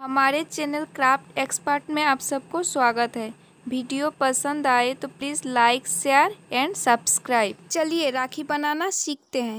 हमारे channel craft expert में आप सबको स्वागत है। वीडियो पसंद आए तो please like, share and subscribe. चलिए राखी बनाना सीखते हैं।